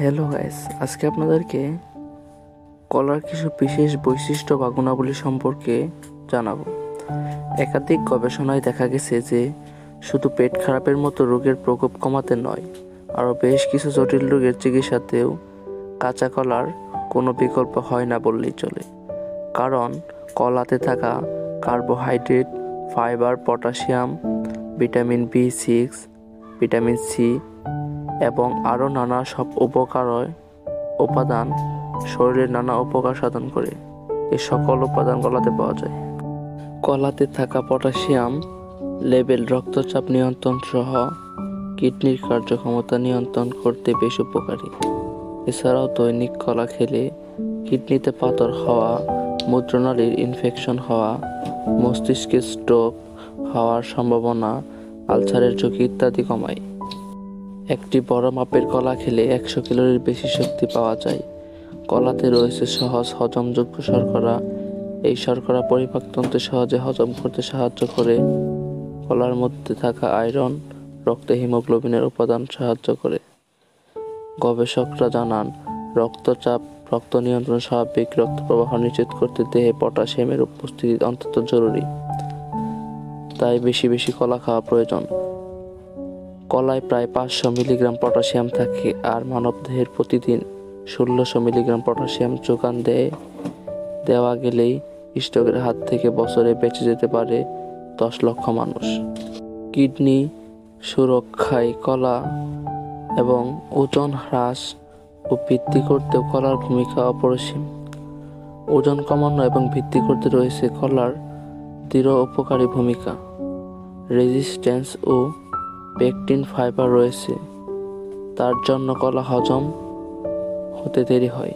Hello guys আজকে আপনাদেরকে কলার কিছু বিশেষ বৈশিষ্ট্য বা গুণাবলী সম্পর্কে জানাব। একাধিক গবেষণায় দেখা গেছে যে শুধু পেট খারাপের মতো রোগের প্রকোপ কমাতে নয়, আরও বেশ কিছু জটিল রোগের চিকিৎসাতেও কাঁচা কলার কোনো বিকল্প হয় না বললেই চলে। কারণ কলাতে থাকা carbohydrate, fibre, potassium, vitamin B six, vitamin C এবং আরও নানা সব উপকার উপাদান শরীরের নানা উপকার সাধন করে। এই সকল উপাদান কলাতে পাওয়া যায়। কলাতে থাকা পটাশিয়াম লেভেল রক্তচাপ নিয়ন্ত্রণ সহ কিডনির কার্যক্ষমতা নিয়ন্ত্রণ করতে বেশ উপকারী। এছাড়াও দৈনিক কলা খেলে কিডনিতে পাথর হওয়া, মূত্রনালীর ইনফেকশন হওয়া, মস্তিষ্কে স্ট্রোক হওয়ার সম্ভাবনা, আলসারের ঝুঁকি ইত্যাদি কমায়। একটি বড় মাপের কলা খেলে একশো ক্যালোরির বেশি শক্তি পাওয়া যায়। কলাতে রয়েছে সহজ হজমযোগ্য শর্করা। এই শর্করা পরিপাকতন্ত্রে সহজে হজম করতে সাহায্য করে। কলার মধ্যে থাকা আয়রন রক্তে হিমোগ্লোবিনের উপাদান সাহায্য করে। গবেষকরা জানান, রক্তচাপ, রক্ত নিয়ন্ত্রণ স্বাভাবিক, রক্ত প্রবাহ নিশ্চিত করতে দেহে পটাশিয়ামের উপস্থিতি অন্তত জরুরি। তাই বেশি বেশি কলা খাওয়া প্রয়োজন। কলায় প্রায় পাঁচশো মিলিগ্রাম পটাশিয়াম থাকে আর মানবদেহের প্রতিদিন ষোলোশো মিলিগ্রাম পটাশিয়াম যোগান দেয়। দেওয়া গেলেই স্ট্রোকের হাত থেকে বছরে বেঁচে যেতে পারে দশ লক্ষ মানুষ। কিডনি, সুরক্ষায় কলা এবং ওজন হ্রাস ও বৃদ্ধি করতেও কলার ভূমিকা অপরিসীম। ওজন কমানো এবং বৃদ্ধি করতে রয়েছে কলার দৃঢ় উপকারী ভূমিকা। রেজিস্ট্যান্স ও পেকটিন ফাইবার রয়েছে। তার জন্য কলা হজম হতে দেরি হয়।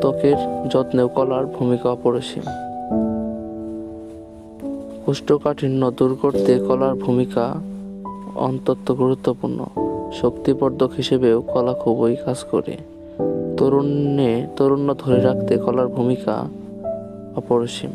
ত্বকের যত্নেও কলার ভূমিকা অপরিসীম। কোষ্ঠকাঠিন্য দূর করতে কলার ভূমিকা অন্তত গুরুত্বপূর্ণ। শক্তিবর্ধক হিসেবেও কলা খুবই কাজ করে। তরুণে, তরুণ্য ধরে রাখতে কলার ভূমিকা অপরিসীম।